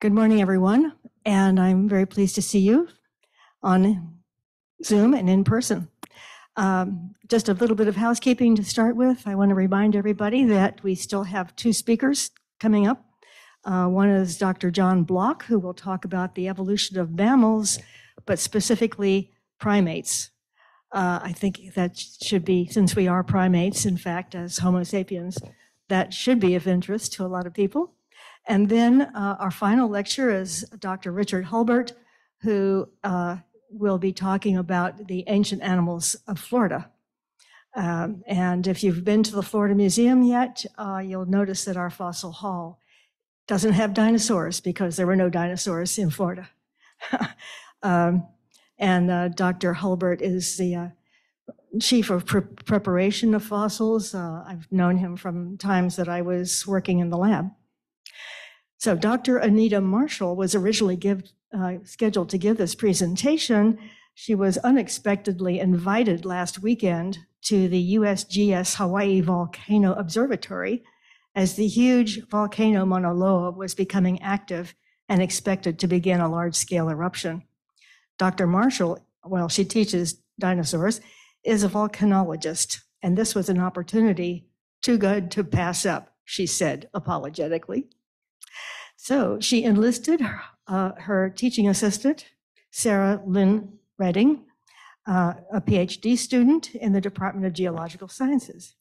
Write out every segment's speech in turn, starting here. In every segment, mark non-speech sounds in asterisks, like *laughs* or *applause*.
Good morning, everyone, and I'm very pleased to see you on Zoom and in person. Um, Just a little bit of housekeeping to start with. I want to remind everybody that we still have two speakers coming up. Uh, One is Dr. John Bloch, who will talk about the evolution of mammals, but specifically primates. Uh, I think that should be, since we are primates, in fact, as Homo sapiens, that should be of interest to a lot of people. And then uh, our final lecture is Dr. Richard Hulbert, who uh, will be talking about the ancient animals of Florida. Um, and if you've been to the Florida Museum yet, uh, you'll notice that our fossil hall doesn't have dinosaurs because there were no dinosaurs in Florida. *laughs* um, and uh, Dr. Hulbert is the uh, chief of pre- preparation of fossils. Uh, I've known him from times that I was working in the lab. So Dr. Anita Marshall was originally give, uh, scheduled to give this presentation. She was unexpectedly invited last weekend to the USGS Hawaii Volcano Observatory as the huge volcano Mauna Loa was becoming active and expected to begin a large-scale eruption. Dr. Marshall, well, she teaches dinosaurs, is a volcanologist, and this was an opportunity too good to pass up, she said apologetically. So she enlisted uh, her teaching assistant, Sarah Lynn Redding, uh, a PhD student in the Department of Geological Sciences.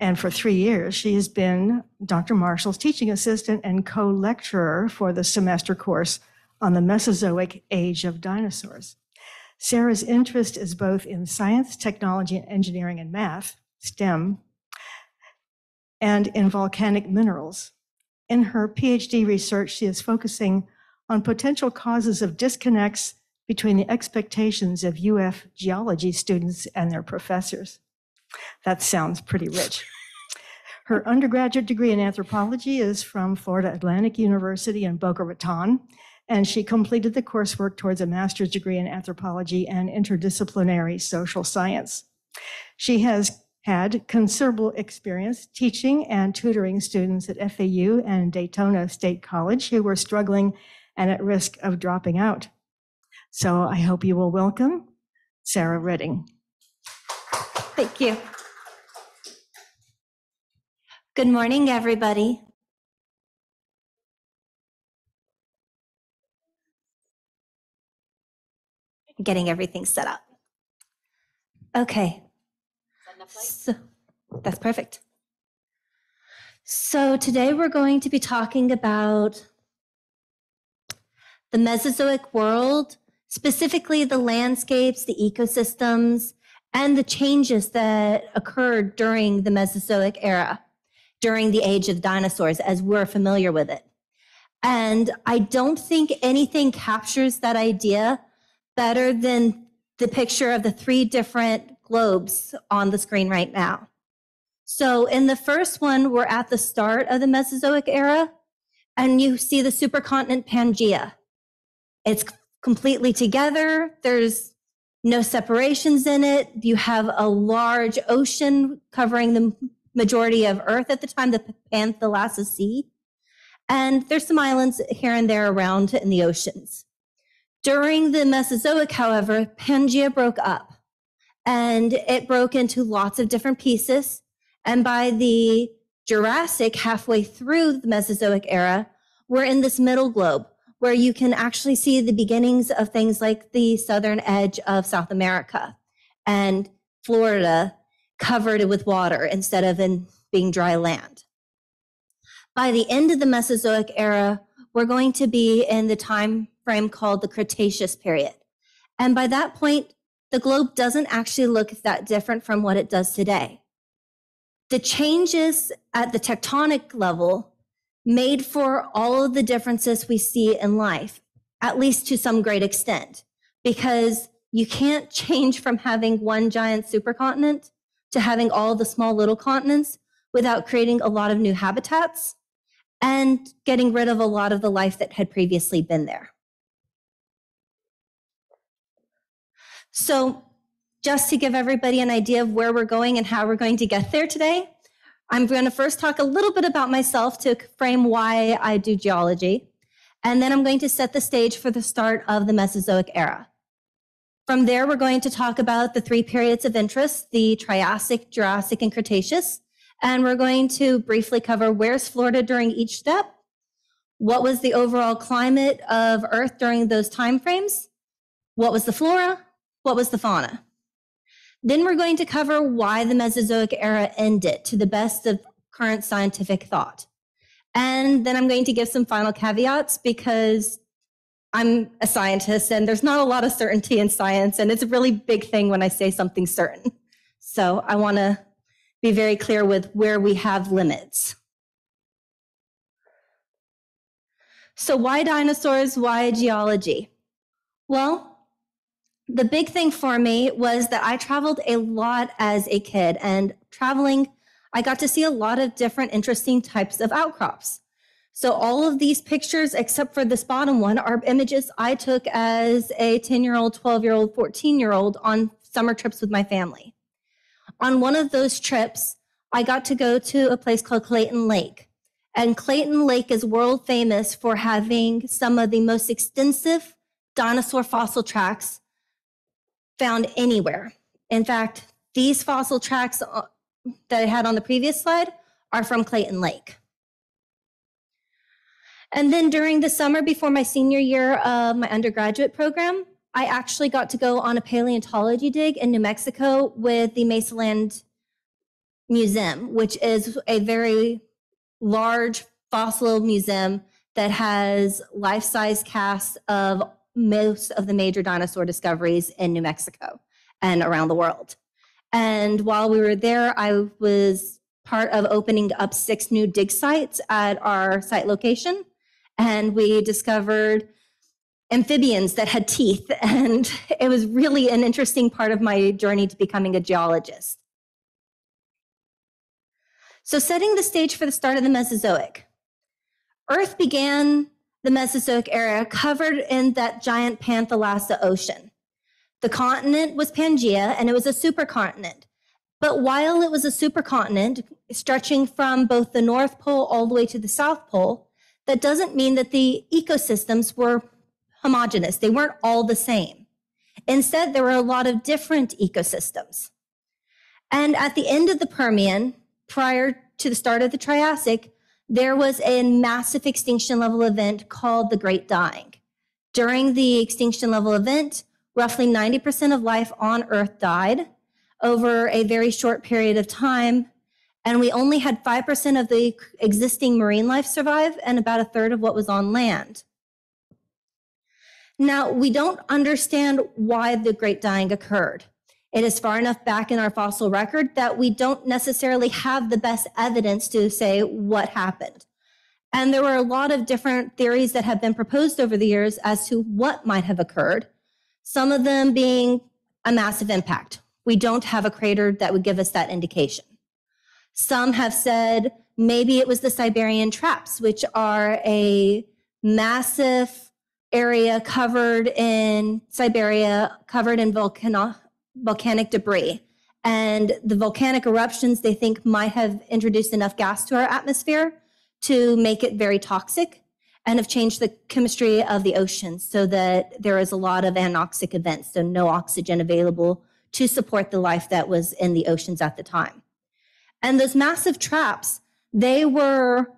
And for three years, she has been Dr. Marshall's teaching assistant and co-lecturer for the semester course on the Mesozoic age of dinosaurs. Sarah's interest is both in science, technology, engineering, and math, STEM, and in volcanic minerals. In her PhD research, she is focusing on potential causes of disconnects between the expectations of UF geology students and their professors. That sounds pretty rich. *laughs* Her undergraduate degree in anthropology is from Florida Atlantic University in Boca Raton, and she completed the coursework towards a master's degree in anthropology and interdisciplinary social science. She has had considerable experience teaching and tutoring students at FAU and Daytona State College who were struggling and at risk of dropping out. So I hope you will welcome Sarah Redding. Thank you. Good morning, everybody. Getting everything set up. Okay. So, that's perfect. So today we're going to be talking about the Mesozoic world, specifically the landscapes, the ecosystems, and the changes that occurred during the Mesozoic era, during the age of dinosaurs, as we're familiar with it. And I don't think anything captures that idea better than the picture of the three different globes on the screen right now. So in the first one, we're at the start of the Mesozoic era, and you see the supercontinent Pangaea. It's completely together. There's no separations in it. You have a large ocean covering the majority of Earth at the time, the Panthalassa Sea. And there's some islands here and there around in the oceans. During the Mesozoic, however, Pangaea broke up and it broke into lots of different pieces. And by the Jurassic, halfway through the Mesozoic era, we're in this middle globe where you can actually see the beginnings of things like the southern edge of South America and Florida covered with water instead of in being dry land. By the end of the Mesozoic era, we're going to be in the time frame called the Cretaceous period. And by that point, the globe doesn't actually look that different from what it does today. The changes at the tectonic level made for all of the differences we see in life, at least to some great extent, because you can't change from having one giant supercontinent to having all the small little continents without creating a lot of new habitats and getting rid of a lot of the life that had previously been there. So just to give everybody an idea of where we're going and how we're going to get there today, I'm going to first talk a little bit about myself to frame why I do geology. And then I'm going to set the stage for the start of the Mesozoic era. From there, we're going to talk about the three periods of interest, the Triassic, Jurassic, and Cretaceous. And we're going to briefly cover where's Florida during each step, what was the overall climate of Earth during those time frames, what was the flora, what was the fauna. Then we're going to cover why the Mesozoic era ended to the best of current scientific thought. And then I'm going to give some final caveats because I'm a scientist and there's not a lot of certainty in science. And it's a really big thing when I say something certain. So I want to be very clear with where we have limits. So, why dinosaurs? Why geology? Well, the big thing for me was that I traveled a lot as a kid, and traveling, I got to see a lot of different interesting types of outcrops. So, all of these pictures, except for this bottom one, are images I took as a 10 year old, 12 year old, 14 year old on summer trips with my family. On one of those trips, I got to go to a place called Clayton Lake. And Clayton Lake is world famous for having some of the most extensive dinosaur fossil tracks found anywhere. In fact, these fossil tracks uh, that I had on the previous slide are from Clayton Lake. And then during the summer before my senior year of my undergraduate program, I actually got to go on a paleontology dig in New Mexico with the Mesaland Museum, which is a very large fossil museum that has life-size casts of most of the major dinosaur discoveries in New Mexico and around the world. And while we were there, I was part of opening up six new dig sites at our site location. And we discovered amphibians that had teeth. *laughs* And it was really an interesting part of my journey to becoming a geologist. So, setting the stage for the start of the Mesozoic. Earth began the Mesozoic era covered in that giant Panthalassa ocean. The continent was Pangaea and it was a supercontinent. But while it was a supercontinent stretching from both the North Pole all the way to the South Pole, that doesn't mean that the ecosystems were homogeneous. They weren't all the same. Instead, there were a lot of different ecosystems. And at the end of the Permian, prior to the start of the Triassic, there was a massive extinction level event called the Great Dying. During the extinction level event, roughly 90% of life on Earth died over a very short period of time. And we only had 5% of the existing marine life survive and about a third of what was on land. Now, we don't understand why the Great Dying occurred. It is far enough back in our fossil record that we don't necessarily have the best evidence to say what happened. And there were a lot of different theories that have been proposed over the years as to what might have occurred, some of them being a massive impact. We don't have a crater that would give us that indication. Some have said maybe it was the Siberian traps, which are a massive area covered in Siberia, covered in volcano, volcanic debris. And the volcanic eruptions they think might have introduced enough gas to our atmosphere to make it very toxic and have changed the chemistry of the oceans so that there is a lot of anoxic events, so no oxygen available to support the life that was in the oceans at the time. And those massive traps, they were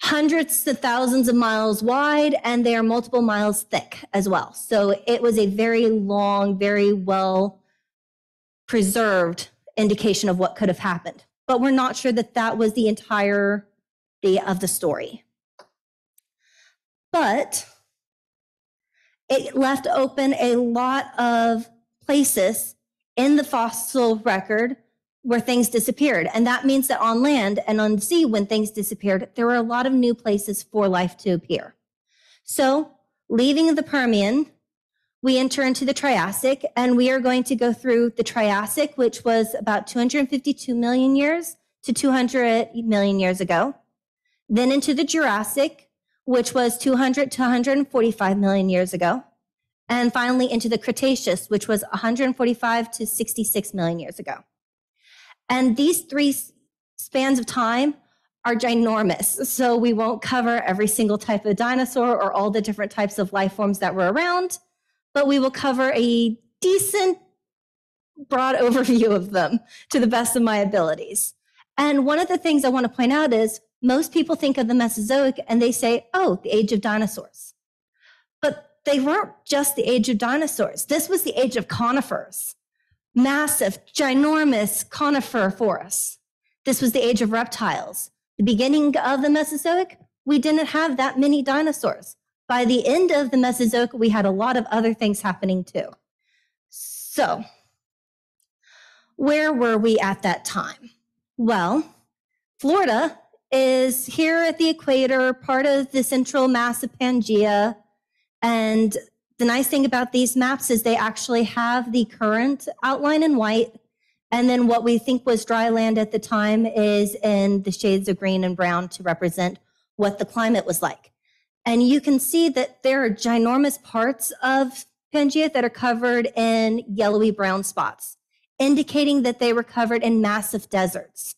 hundreds to thousands of miles wide and they are multiple miles thick as well. So it was a very long, very well preserved indication of what could have happened. But we're not sure that that was the entirety of the story. But it left open a lot of places in the fossil record where things disappeared. And that means that on land and on sea, when things disappeared, there were a lot of new places for life to appear. So, leaving the Permian, we enter into the Triassic, and we are going to go through the Triassic, which was about 252 million years to 200 million years ago. Then into the Jurassic, which was 200 to 145 million years ago. And finally into the Cretaceous, which was 145 to 66 million years ago. And these three spans of time are ginormous. So we won't cover every single type of dinosaur or all the different types of life forms that were around, but we will cover a decent, broad *laughs* overview of them to the best of my abilities. And one of the things I want to point out is most people think of the Mesozoic and they say, oh, the age of dinosaurs. But they weren't just the age of dinosaurs. This was the age of conifers, massive, ginormous conifer forests. This was the age of reptiles. The beginning of the Mesozoic, we didn't have that many dinosaurs. By the end of the Mesozoic, we had a lot of other things happening too. So, where were we at that time? Well, Florida is here at the equator, part of the central mass of Pangaea. And the nice thing about these maps is they actually have the current outline in white. And then what we think was dry land at the time is in the shades of green and brown to represent what the climate was like. And you can see that there are ginormous parts of Pangaea that are covered in yellowy brown spots, indicating that they were covered in massive deserts.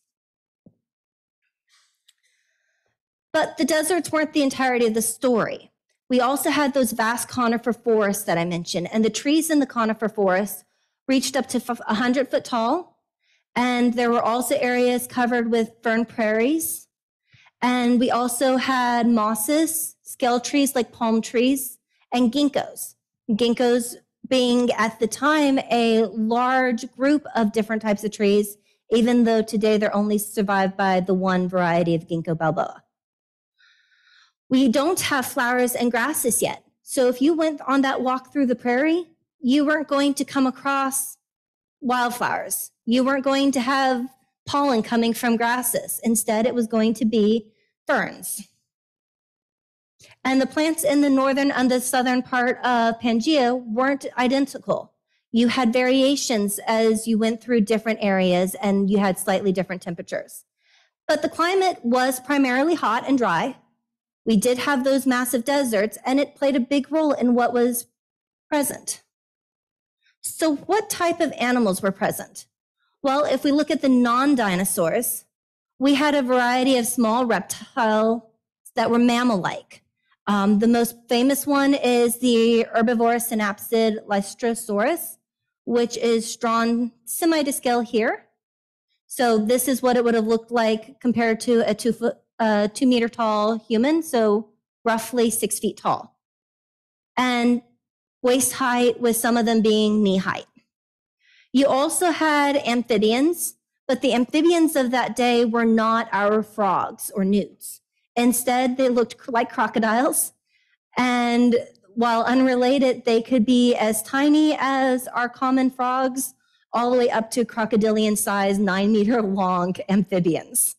But the deserts weren't the entirety of the story. We also had those vast conifer forests that I mentioned, and the trees in the conifer forests reached up to 100 foot tall. And there were also areas covered with fern prairies. And we also had mosses, scale trees like palm trees, and ginkgos. Ginkgos being at the time a large group of different types of trees, even though today they're only survived by the one variety of ginkgo biloba. We don't have flowers and grasses yet. So if you went on that walk through the prairie, you weren't going to come across wildflowers. You weren't going to have pollen coming from grasses. Instead, it was going to be ferns. And the plants in the northern and the southern part of Pangaea weren't identical. You had variations as you went through different areas and you had slightly different temperatures. But the climate was primarily hot and dry. We did have those massive deserts, and it played a big role in what was present. So, what type of animals were present? Well, if we look at the non dinosaurs, we had a variety of small reptiles that were mammal like. Um, the most famous one is the herbivorous synapsid Lystrosaurus, which is drawn semi to scale here. So, this is what it would have looked like compared to a two foot a two meter tall human, so roughly six feet tall. And waist height, with some of them being knee height. You also had amphibians, but the amphibians of that day were not our frogs or newts. Instead, they looked like crocodiles. And while unrelated, they could be as tiny as our common frogs, all the way up to crocodilian size, nine meter long amphibians.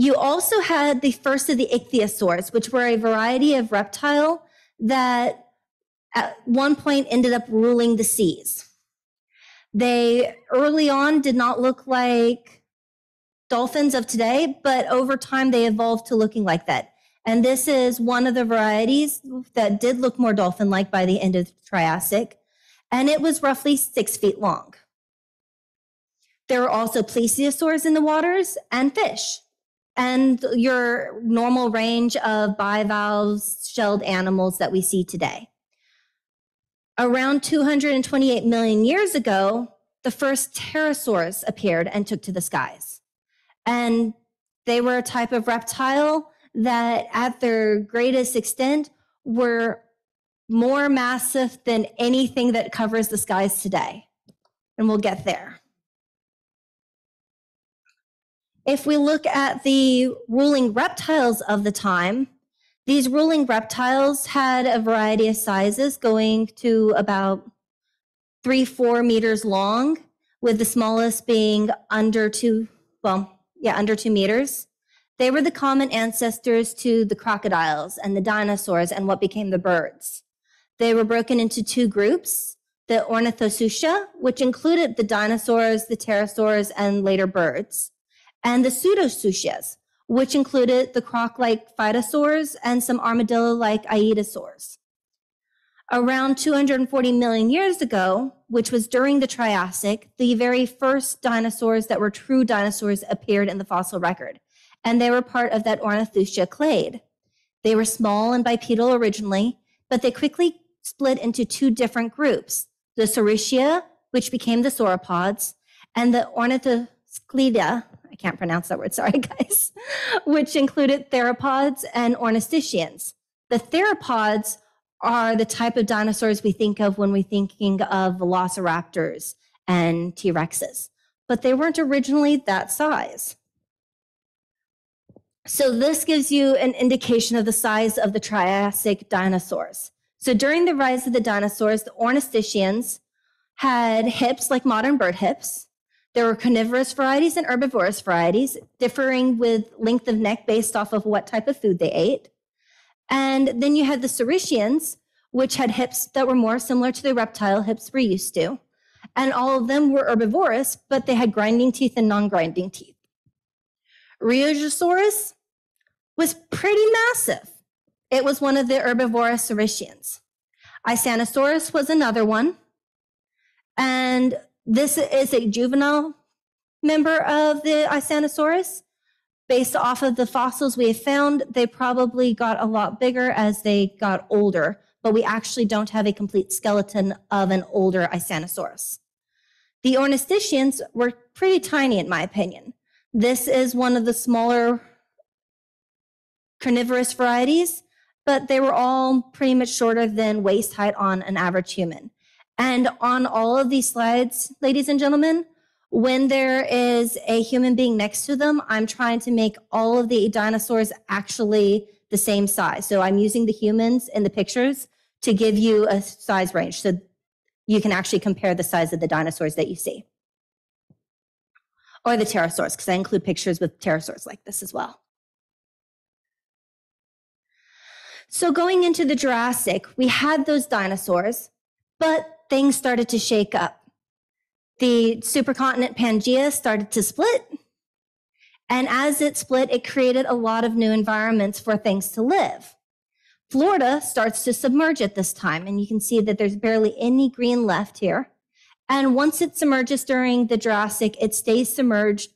You also had the first of the ichthyosaurs, which were a variety of reptile that at one point ended up ruling the seas. They early on did not look like dolphins of today, but over time they evolved to looking like that. And this is one of the varieties that did look more dolphin like by the end of the Triassic, and it was roughly six feet long. There were also plesiosaurs in the waters and fish and your normal range of bivalves, shelled animals that we see today. Around 228 million years ago, the first pterosaurs appeared and took to the skies. And they were a type of reptile that, at their greatest extent, were more massive than anything that covers the skies today. And we'll get there. If we look at the ruling reptiles of the time, these ruling reptiles had a variety of sizes going to about three, four meters long, with the smallest being under two, well, yeah, under two meters. They were the common ancestors to the crocodiles and the dinosaurs and what became the birds. They were broken into two groups the Ornithosuchia, which included the dinosaurs, the pterosaurs, and later birds and the pseudosuchias, which included the croc like phytosaurs and some armadillo like aetosaurs. Around 240 million years ago, which was during the Triassic, the very first dinosaurs that were true dinosaurs appeared in the fossil record, and they were part of that Ornithusia clade. They were small and bipedal originally, but they quickly split into two different groups the Saurischia, which became the sauropods, and the Ornithosclida, can't pronounce that word, *laughs* sorry guys, which included theropods and ornithischians. The theropods are the type of dinosaurs we think of when we're thinking of velociraptors and T Rexes, but they weren't originally that size. So, this gives you an indication of the size of the Triassic dinosaurs. So, during the rise of the dinosaurs, the ornithischians had hips like modern bird hips. There were carnivorous varieties and herbivorous varieties, differing with length of neck based off of what type of food they ate. And then you had the Saurischians, which had hips that were more similar to the reptile hips we're used to. And all of them were herbivorous, but they had grinding teeth and non grinding teeth. Rheosaurus was pretty massive. It was one of the herbivorous Saurischians. Isanosaurus was another one. And this is a juvenile member of the Isanosaurus based off of the fossils we have found, they probably got a lot bigger as they got older, but we actually don't have a complete skeleton of an older Isanosaurus. The ornithischians were pretty tiny, in my opinion. This is one of the smaller carnivorous varieties, but they were all pretty much shorter than waist height on an average human. And on all of these slides, ladies and gentlemen, when there is a human being next to them, I'm trying to make all of the dinosaurs actually the same size. So I'm using the humans in the pictures to give you a size range so you can actually compare the size of the dinosaurs that you see. Or the pterosaurs, because I include pictures with pterosaurs like this as well. So going into the Jurassic, we had those dinosaurs, but things started to shake up the supercontinent Pangaea started to split. And as it split, it created a lot of new environments for things to live. Florida starts to submerge at this time, and you can see that there's barely any green left here. And once it submerges during the Jurassic, it stays submerged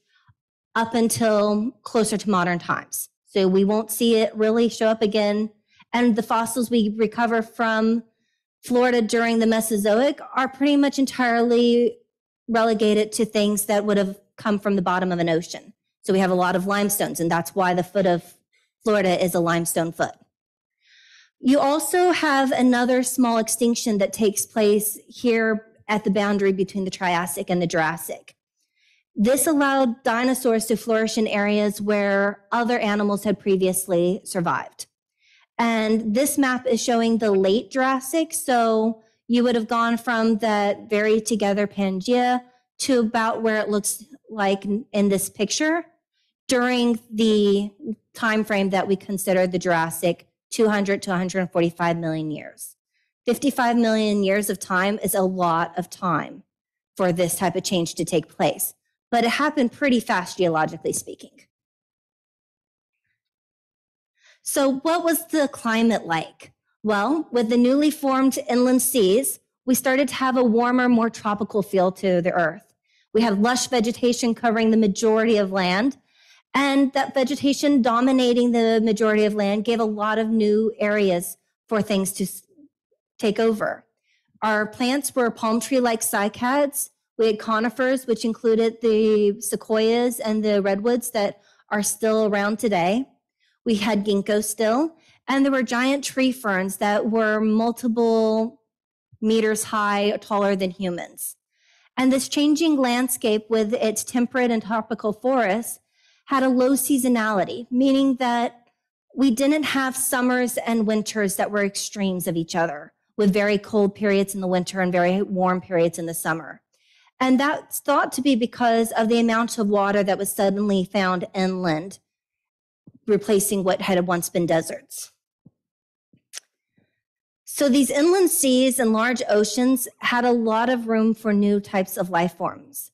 up until closer to modern times. So we won't see it really show up again. And the fossils we recover from Florida during the Mesozoic are pretty much entirely relegated to things that would have come from the bottom of an ocean. So we have a lot of limestones, and that's why the foot of Florida is a limestone foot. You also have another small extinction that takes place here at the boundary between the Triassic and the Jurassic. This allowed dinosaurs to flourish in areas where other animals had previously survived. And this map is showing the late Jurassic. So you would have gone from that very together Pangea to about where it looks like in this picture during the time frame that we consider the Jurassic 200 to 145 million years. 55 million years of time is a lot of time for this type of change to take place, but it happened pretty fast geologically speaking. So, what was the climate like? Well, with the newly formed inland seas, we started to have a warmer, more tropical feel to the earth. We had lush vegetation covering the majority of land, and that vegetation dominating the majority of land gave a lot of new areas for things to take over. Our plants were palm tree like cycads. We had conifers, which included the sequoias and the redwoods that are still around today. We had ginkgo still, and there were giant tree ferns that were multiple meters high, taller than humans. And this changing landscape with its temperate and tropical forests had a low seasonality, meaning that we didn't have summers and winters that were extremes of each other, with very cold periods in the winter and very warm periods in the summer. And that's thought to be because of the amount of water that was suddenly found inland, replacing what had once been deserts. So these inland seas and large oceans had a lot of room for new types of life forms.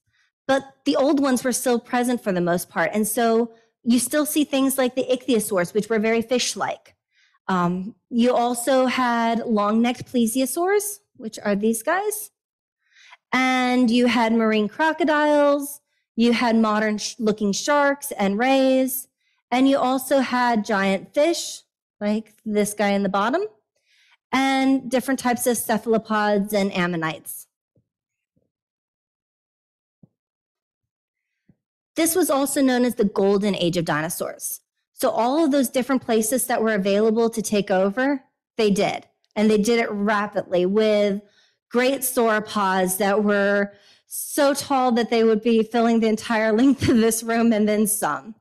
But the old ones were still present for the most part. And so you still see things like the ichthyosaurs, which were very fish like. Um, you also had long-necked plesiosaurs, which are these guys. And you had marine crocodiles. You had modern-looking sharks and rays. And you also had giant fish, like this guy in the bottom, and different types of cephalopods and ammonites. This was also known as the golden age of dinosaurs. So all of those different places that were available to take over, they did. And they did it rapidly with great sauropods that were so tall that they would be filling the entire length of this room and then some.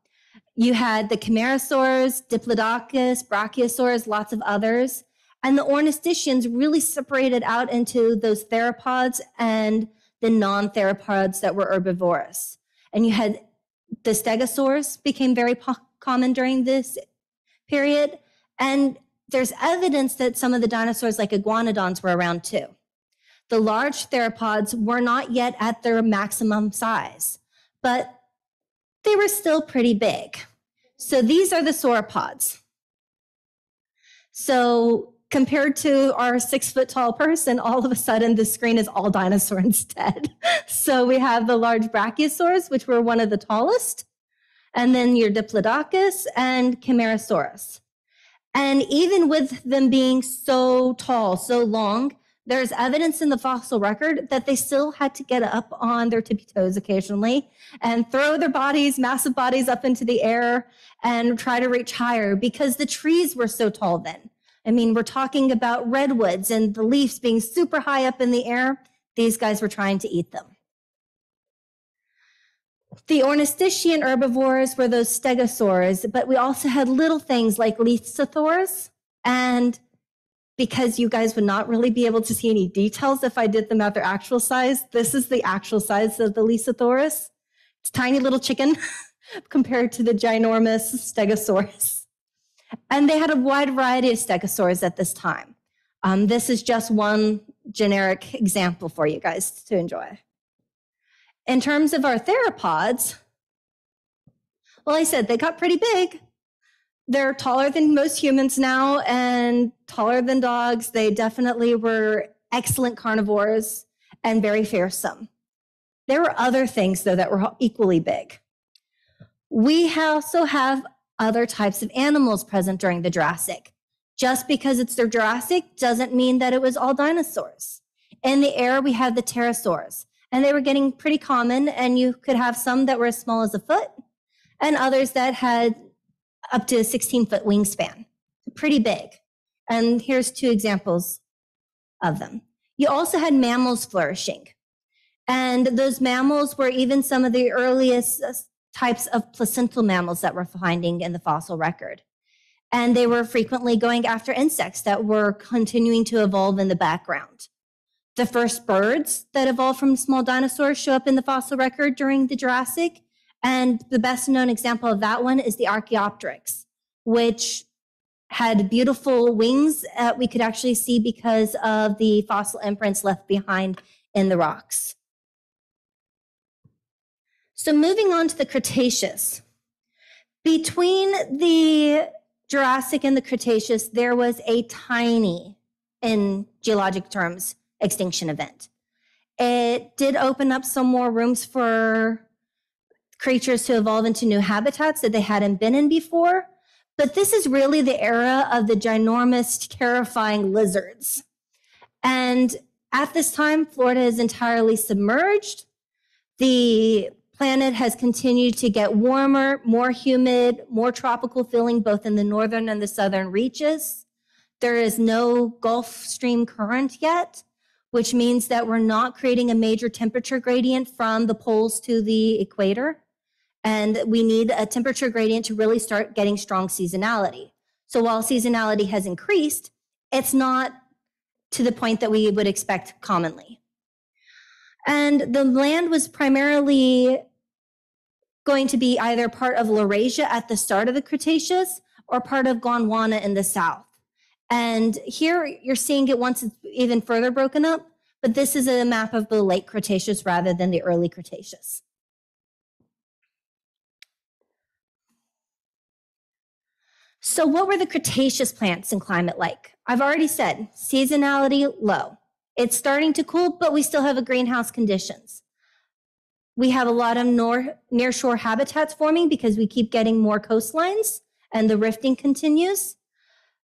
You had the Camarasaurs, Diplodocus, Brachiosaurs, lots of others. And the ornithischians really separated out into those theropods and the non-theropods that were herbivorous. And you had the stegosaurs became very po- common during this period. And there's evidence that some of the dinosaurs, like iguanodons, were around too. The large theropods were not yet at their maximum size, but they were still pretty big. So these are the sauropods. So compared to our six foot tall person, all of a sudden the screen is all dinosaur *laughs* instead. so we have the large brachiosaurs, which were one of the tallest, and then your Diplodocus and Camarasaurus. And even with them being so tall, so long, there's evidence in the fossil record that they still had to get up on their tippy toes occasionally and throw their bodies, massive bodies up into the air and try to reach higher because the trees were so tall then. I mean, we're talking about redwoods and the leaves being super high up in the air. These guys were trying to eat them. The ornithischian herbivores were those stegosaurs, but we also had little things like lesothosaurs. And because you guys would not really be able to see any details if I did them at their actual size, this is the actual size of the Lesothosaurus. It's tiny little chicken *laughs* compared to the ginormous Stegosaurus. And they had a wide variety of stegosaurs at this time. Um, this is just one generic example for you guys to enjoy. In terms of our theropods, well, I said they got pretty big. They're taller than most humans now and taller than dogs. They definitely were excellent carnivores and very fearsome. There were other things, though, that were equally big. We also have other types of animals present during the Jurassic. Just because it's the Jurassic doesn't mean that it was all dinosaurs. In the era, we have the pterosaurs, and they were getting pretty common, and you could have some that were as small as a foot, and others that had up to a 16 foot wingspan. Pretty big. And here's two examples of them. You also had mammals flourishing. And those mammals were even some of the earliest uh, types of placental mammals that we're finding in the fossil record. And they were frequently going after insects that were continuing to evolve in the background. The first birds that evolved from small dinosaurs show up in the fossil record during the Jurassic. And the best known example of that one is the Archaeopteryx, which had beautiful wings that we could actually see because of the fossil imprints left behind in the rocks. So moving on to the Cretaceous. Between the Jurassic and the Cretaceous, there was a tiny, in geologic terms, extinction event. It did open up some more rooms for creatures to evolve into new habitats that they hadn't been in before. But this is really the era of the ginormous, terrifying lizards. And at this time, Florida is entirely submerged. The planet has continued to get warmer, more humid, more tropical feeling both in the northern and the southern reaches. There is no Gulf Stream current yet, which means that we're not creating a major temperature gradient from the poles to the equator. And we need a temperature gradient to really start getting strong seasonality. So while seasonality has increased, it's not to the point that we would expect commonly. And the land was primarily going to be either part of Laurasia at the start of the Cretaceous or part of Gondwana in the south. And here you're seeing it once it's even further broken up, but this is a map of the late Cretaceous rather than the early Cretaceous. So, what were the Cretaceous plants and climate like? I've already said seasonality low. It's starting to cool, but we still have a greenhouse conditions. We have a lot of nor- nearshore habitats forming because we keep getting more coastlines and the rifting continues.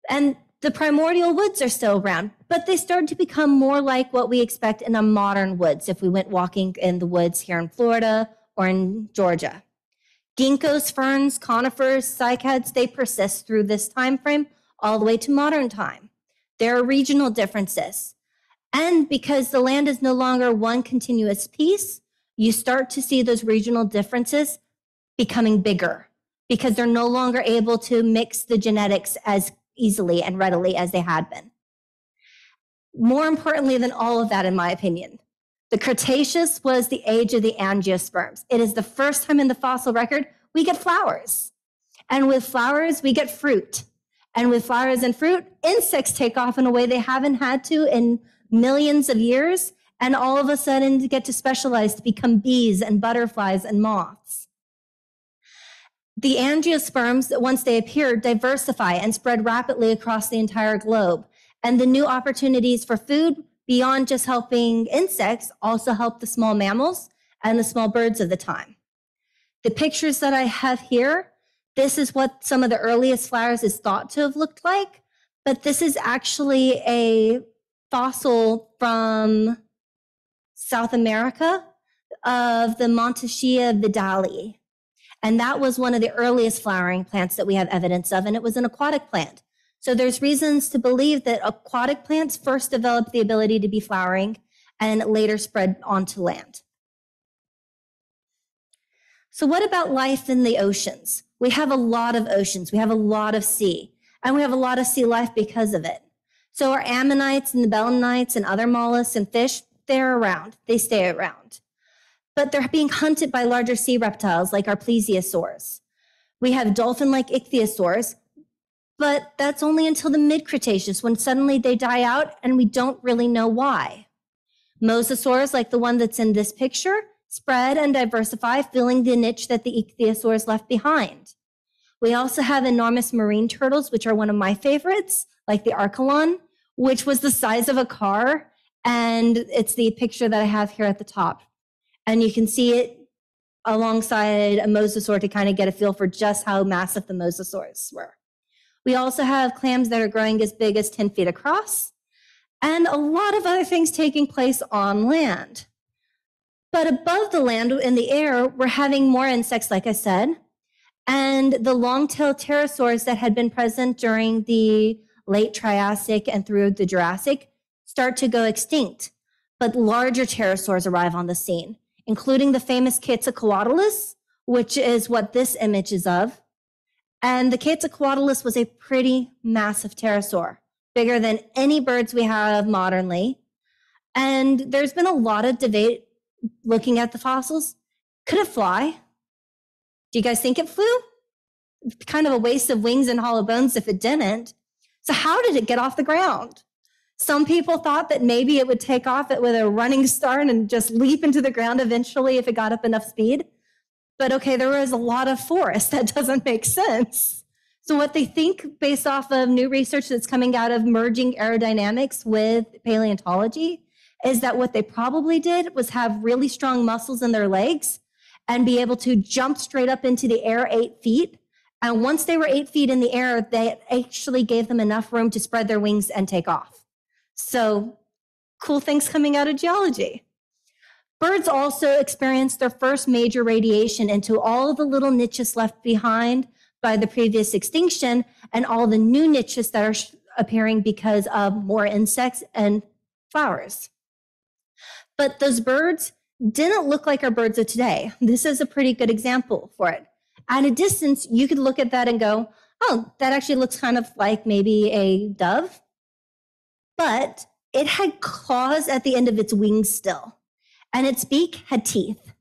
And the primordial woods are still around, but they started to become more like what we expect in a modern woods if we went walking in the woods here in Florida or in Georgia. Ginkgos, ferns, conifers, cycads, they persist through this time frame all the way to modern time. There are regional differences. And because the land is no longer one continuous piece, you start to see those regional differences becoming bigger because they're no longer able to mix the genetics as easily and readily as they had been. More importantly than all of that, in my opinion, the Cretaceous was the age of the angiosperms. It is the first time in the fossil record we get flowers. And with flowers, we get fruit. And with flowers and fruit, insects take off in a way they haven't had to in millions of years. And all of a sudden get to specialize to become bees and butterflies and moths. The angiosperms, once they appear, diversify and spread rapidly across the entire globe. And the new opportunities for food beyond just helping insects also help the small mammals and the small birds of the time. The pictures that I have here, this is what some of the earliest flowers is thought to have looked like, but this is actually a fossil from South America of the Montsechia vidalii. And that was one of the earliest flowering plants that we have evidence of, and it was an aquatic plant. So there's reasons to believe that aquatic plants first developed the ability to be flowering and later spread onto land. So what about life in the oceans? We have a lot of oceans. We have a lot of sea, and we have a lot of sea life because of it. So our ammonites and the belemnites and other mollusks and fish, they're around. They stay around. But they're being hunted by larger sea reptiles like our plesiosaurs. We have dolphin-like ichthyosaurs, but that's only until the mid-Cretaceous when suddenly they die out and we don't really know why. Mosasaurs, like the one that's in this picture, spread and diversify, filling the niche that the ichthyosaurs left behind. We also have enormous marine turtles, which are one of my favorites, like the Archelon, which was the size of a car. And it's the picture that I have here at the top. And you can see it alongside a mosasaur to kind of get a feel for just how massive the mosasaurs were. We also have clams that are growing as big as 10 feet across, and a lot of other things taking place on land. But above the land in the air, we're having more insects, like I said, and the long-tailed pterosaurs that had been present during the late Triassic and through the Jurassic start to go extinct. But larger pterosaurs arrive on the scene, including the famous Quetzalcoatlus, which is what this image is of. And the Quetzalcoatlus was a pretty massive pterosaur, bigger than any birds we have modernly. And there's been a lot of debate looking at the fossils. Could it fly? Do you guys think it flew? Kind of a waste of wings and hollow bones if it didn't. So, how did it get off the ground? Some people thought that maybe it would take off it with a running start and just leap into the ground eventually if it got up enough speed. But okay, there was a lot of forest. *laughs* That doesn't make sense. So, what they think, based off of new research that's coming out of merging aerodynamics with paleontology, is that what they probably did was have really strong muscles in their legs and be able to jump straight up into the air eight feet. And once they were eight feet in the air, they actually gave them enough room to spread their wings and take off. So, cool things coming out of geology. Birds also experience their first major radiation into all the little niches left behind by the previous extinction and all the new niches that are appearing because of more insects and flowers. But those birds didn't look like our birds of today. This is a pretty good example for it. At a distance, you could look at that and go, oh, that actually looks kind of like maybe a dove. But it had claws at the end of its wings still, and its beak had teeth.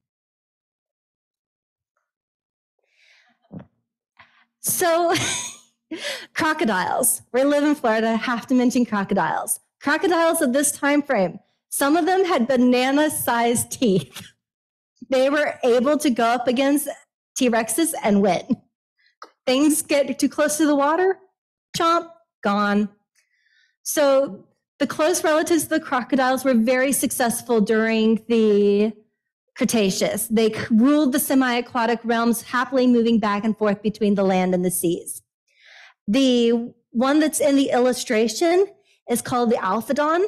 So, *laughs* crocodiles. We live in Florida, have to mention crocodiles. Crocodiles of this time frame some of them had banana sized teeth. They were able to go up against T Rexes and win. things get too close to the water, chomp, gone. So the close relatives of the crocodiles were very successful during the Cretaceous. They ruled the semi-aquatic realms, happily moving back and forth between the land and the seas. The one that's in the illustration is called the Alphodon,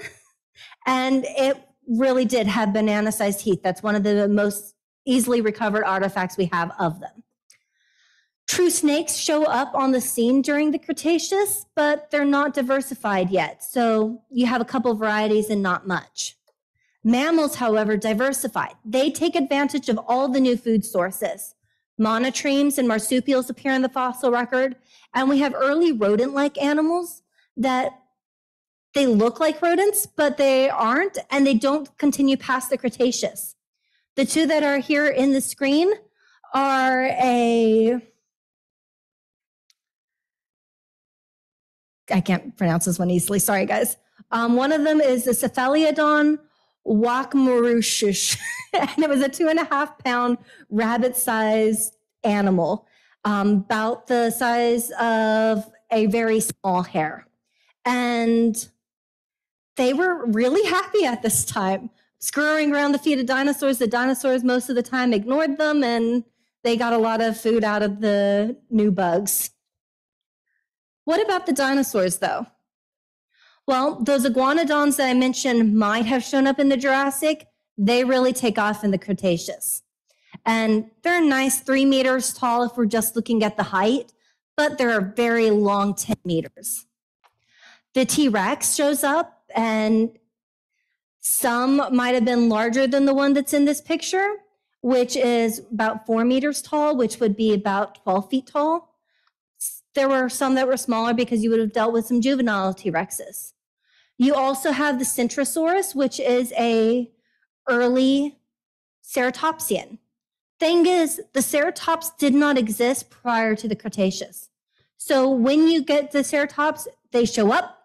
and it really did have banana-sized teeth. That's one of the most easily recovered artifacts we have of them. True snakes show up on the scene during the Cretaceous, but they're not diversified yet. So you have a couple varieties and not much. Mammals, however, diversified. They take advantage of all the new food sources. Monotremes and marsupials appear in the fossil record, and we have early rodent-like animals that they look like rodents, but they aren't, and they don't continue past the Cretaceous. The two that are here in the screen are a I can't pronounce this one easily. Sorry, guys. Um, one of them is the Cifelliodon wakmurushish, *laughs* and it was a two and a half pound rabbit sized animal, um, about the size of a very small hare. And they were really happy at this time, scurrying around the feet of dinosaurs. The dinosaurs, most of the time, ignored them, and they got a lot of food out of the new bugs. What about the dinosaurs, though? Well, those iguanodons that I mentioned might have shown up in the Jurassic. They really take off in the Cretaceous. And they're a nice three meters tall if we're just looking at the height, but they're a very long 10 meters. The T Rex shows up, and some might have been larger than the one that's in this picture, which is about four meters tall, which would be about 12 feet tall. There were some that were smaller because you would have dealt with some juvenile T Rexes. You also have the Centrosaurus, which is a early ceratopsian. Thing is, the ceratops did not exist prior to the Cretaceous. So when you get the ceratops, they show up,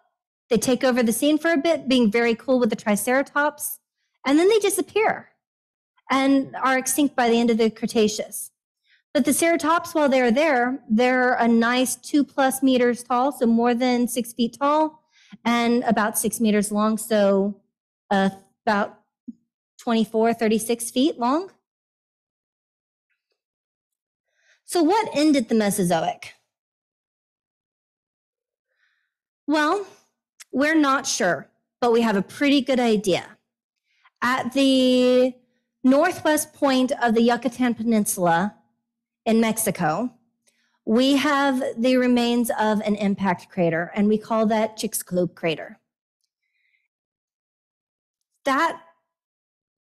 they take over the scene for a bit, being very cool with the Triceratops, and then they disappear and are extinct by the end of the Cretaceous. But the ceratops, while they're there, they're a nice two plus meters tall, so more than six feet tall, and about six meters long, so uh, about 24, 36 feet long. So, what ended the Mesozoic? Well, we're not sure, but we have a pretty good idea. At the northwest point of the Yucatan Peninsula in Mexico, we have the remains of an impact crater, and we call that Chicxulub crater. That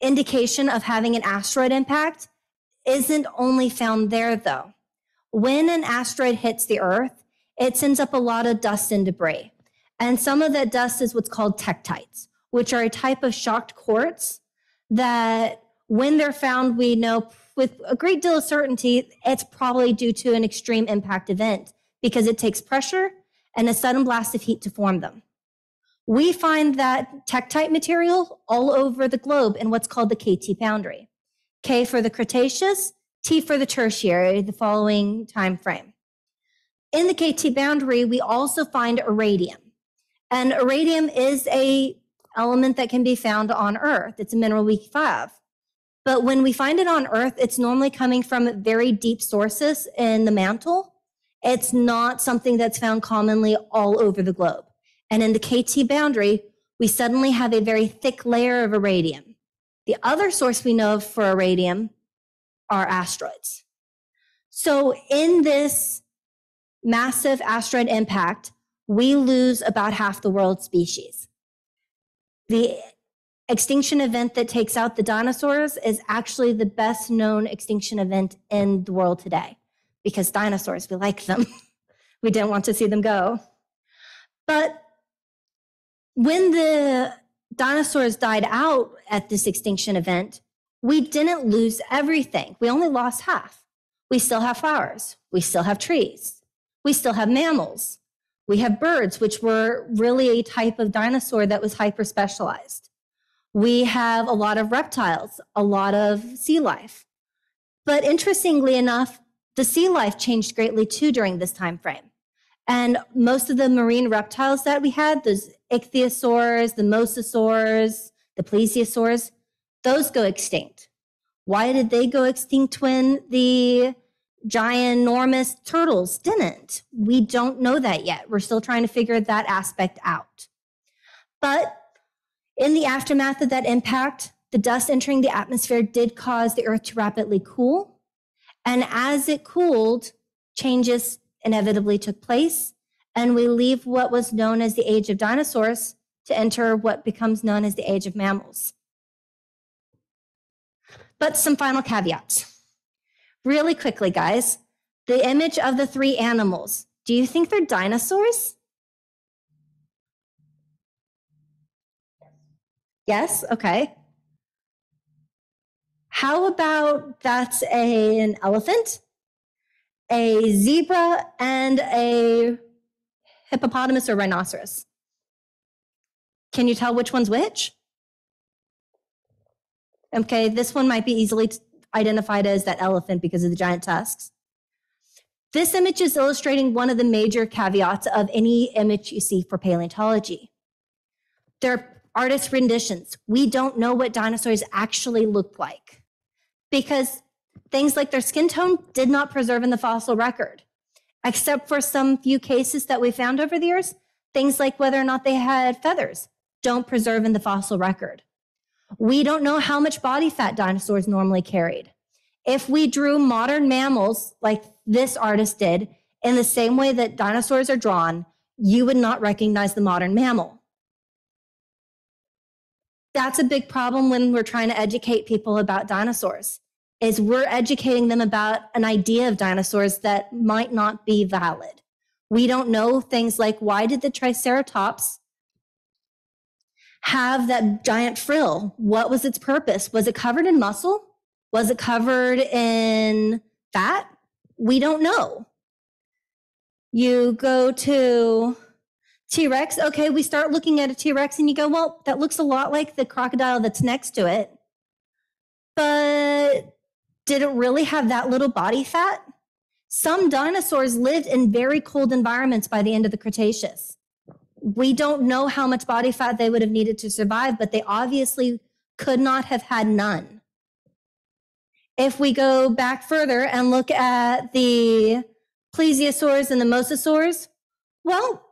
indication of having an asteroid impact isn't only found there, though. When an asteroid hits the Earth, it sends up a lot of dust and debris. And some of that dust is what's called tektites, which are a type of shocked quartz that, when they're found, we know with a great deal of certainty it's probably due to an extreme impact event because it takes pressure and a sudden blast of heat to form them. We find that tektite material all over the globe in what's called the KT boundary. K for the Cretaceous, T for the Tertiary, the following time frame. In the KT boundary, we also find iridium. And iridium is a element that can be found on Earth. It's a mineral we have. But when we find it on Earth, it's normally coming from very deep sources in the mantle. It's not something that's found commonly all over the globe. And in the KT boundary, we suddenly have a very thick layer of iridium. The other source we know of for iridium are asteroids. So in this massive asteroid impact, we lose about half the world's species. The extinction event that takes out the dinosaurs is actually the best known extinction event in the world today because dinosaurs, we like them. *laughs* we didn't want to see them go. But when the dinosaurs died out at this extinction event, we didn't lose everything. We only lost half. We still have flowers. We still have trees. We still have mammals. We have birds, which were really a type of dinosaur that was hyper specialized. We have a lot of reptiles, a lot of sea life. But interestingly enough, The sea life changed greatly too during this time frame. And most of the marine reptiles that we had, those ichthyosaurs, the mosasaurs, the plesiosaurs, those go extinct. Why did they go extinct when the giant, enormous turtles didn't? We don't know that yet. We're still trying to figure that aspect out. But in the aftermath of that impact, the dust entering the atmosphere did cause the Earth to rapidly cool. And as it cooled, changes inevitably took place. And we leave what was known as the age of dinosaurs to enter what becomes known as the age of mammals. But some final caveats. Really quickly, guys, the image of the three animals. Do you think they're dinosaurs? Yes, okay. How about that's a, an elephant, a zebra, and a hippopotamus or rhinoceros? Can you tell which one's which? Okay, this one might be easily identified as that elephant because of the giant tusks. This image is illustrating one of the major caveats of any image you see for paleontology. They're artist renditions. We don't know what dinosaurs actually looked like because things like their skin tone did not preserve in the fossil record, except for some few cases that we found over the years. Things like whether or not they had feathers don't preserve in the fossil record. We don't know how much body fat dinosaurs normally carried. If we drew modern mammals like this artist did in the same way that dinosaurs are drawn, you would not recognize the modern mammal. That's a big problem when we're trying to educate people about dinosaurs is we're educating them about an idea of dinosaurs that might not be valid. We don't know things like why did the triceratops have that giant frill? What was its purpose? Was it covered in muscle? Was it covered in fat? We don't know. You go to T Rex. Okay, we start looking at a T Rex and you go, well, that looks a lot like the crocodile that's next to it. But did it really have that little body fat? Some dinosaurs lived in very cold environments by the end of the Cretaceous we don't know how much body fat they would have needed to survive, but they obviously could not have had none. If we go back further and look at the plesiosaurs and the mosasaurs, well,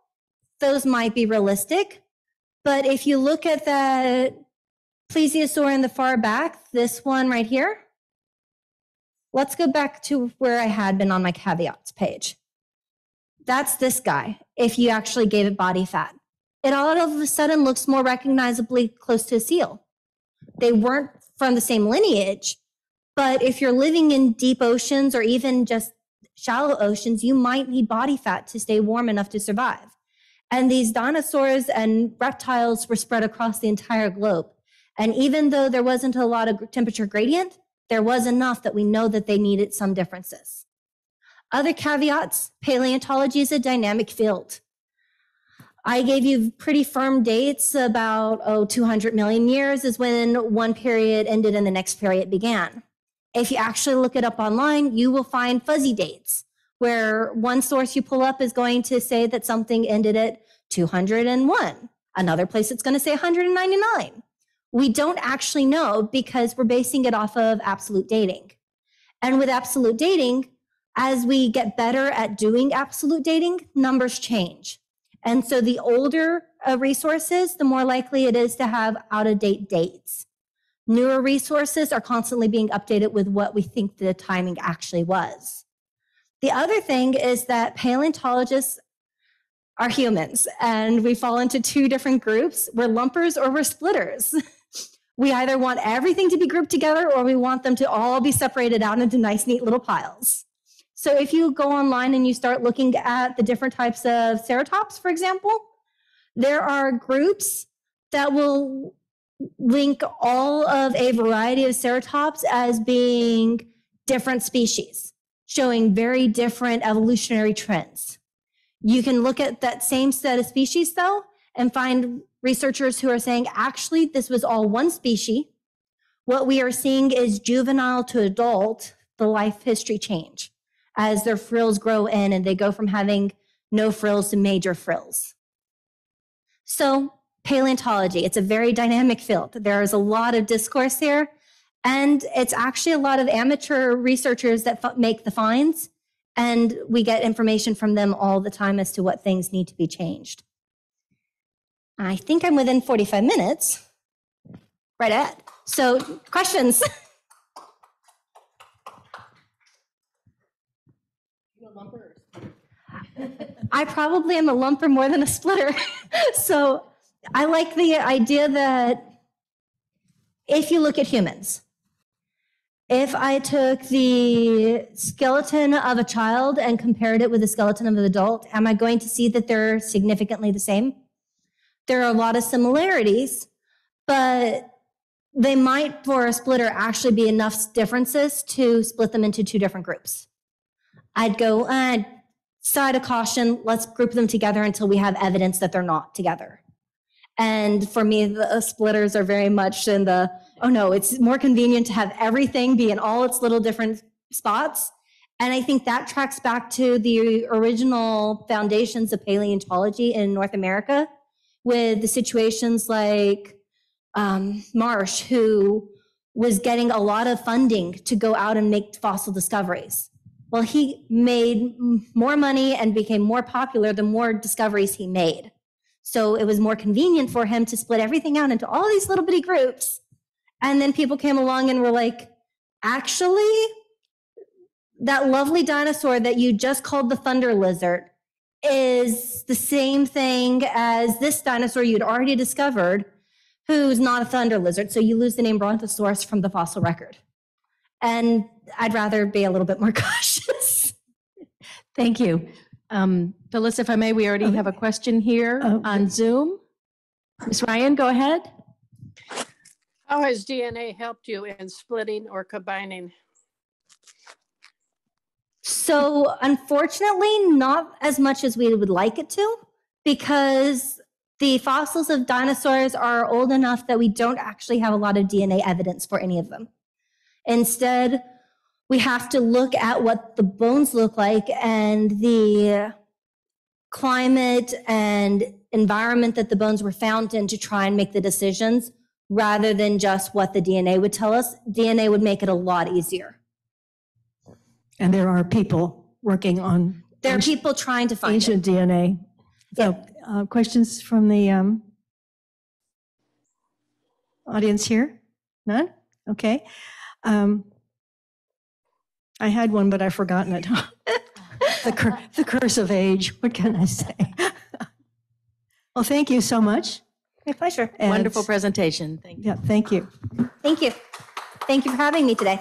those might be realistic. But if you look at that plesiosaur in the far back, this one right here, let's go back to where I had been on my caveats page. That's this guy, if you actually gave it body fat. It all of a sudden looks more recognizably close to a seal. They weren't from the same lineage, but if you're living in deep oceans or even just shallow oceans, you might need body fat to stay warm enough to survive. And these dinosaurs and reptiles were spread across the entire globe. And even though there wasn't a lot of temperature gradient, there was enough that we know that they needed some differences. Other caveats paleontology is a dynamic field. I gave you pretty firm dates about, oh, 200 million years is when one period ended and the next period began. If you actually look it up online, you will find fuzzy dates where one source you pull up is going to say that something ended at 201. Another place it's going to say 199. We don't actually know because we're basing it off of absolute dating. And with absolute dating, as we get better at doing absolute dating, numbers change. And so the older resources, the more likely it is to have out of date dates. Newer resources are constantly being updated with what we think the timing actually was. The other thing is that paleontologists are humans and we fall into two different groups. We're lumpers or we're splitters. *laughs* we either want everything to be grouped together or we want them to all be separated out into nice, neat little piles. So if you go online and you start looking at the different types of ceratops, for example, there are groups that will link all of a variety of ceratops as being different species, showing very different evolutionary trends. You can look at that same set of species though and find researchers who are saying actually this was all one species. What we are seeing is juvenile to adult, the life history change. as their frills grow in and they go from having no frills to major frills. So, paleontology, it's a very dynamic field. There is a lot of discourse here, and it's actually a lot of amateur researchers that f- make the finds, and we get information from them all the time as to what things need to be changed. I think I'm within 45 minutes. Right at. So, questions? *laughs* *laughs* I probably am a lumper more than a splitter. *laughs* so, I like the idea that if you look at humans, if I took the skeleton of a child and compared it with the skeleton of an adult, am I going to see that they're significantly the same? There are a lot of similarities, but they might, for a splitter, actually be enough differences to split them into two different groups. I'd go, uh, side of caution, let's group them together until we have evidence that they're not together. And for me, the splitters are very much in the, oh no, it's more convenient to have everything be in all its little different spots. And I think that tracks back to the original foundations of paleontology in North America with the situations like um, Marsh, who was getting a lot of funding to go out and make fossil discoveries. Well, he made more money and became more popular the more discoveries he made. So it was more convenient for him to split everything out into all these little bitty groups. And then people came along and were like, actually, that lovely dinosaur that you just called the thunder lizard is the same thing as this dinosaur you'd already discovered, who's not a thunder lizard. So you lose the name Brontosaurus from the fossil record. And I'd rather be a little bit more *laughs* cautious. Thank you. Um, Phyllis, if I may, we already have a question here Oh. on Zoom. Ms. Ryan, go ahead. How has DNA helped you in splitting or combining? So, unfortunately, not as much as we would like it to, because the fossils of dinosaurs are old enough that we don't actually have a lot of DNA evidence for any of them. Instead, we have to look at what the bones look like and the climate and environment that the bones were found in to try and make the decisions rather than just what the DNA would tell us. DNA would make it a lot easier. And there are people working on There are ancient- people trying to find it. ancient DNA. So, uh, questions from the um, audience here? None? Okay. Um, I had one, but I've forgotten it. *laughs* The cur- the curse of age, what can I say? *laughs* Well, thank you so much. My pleasure. and- Wonderful presentation. Thank you. Yeah, thank you. Thank you. Thank you for having me today.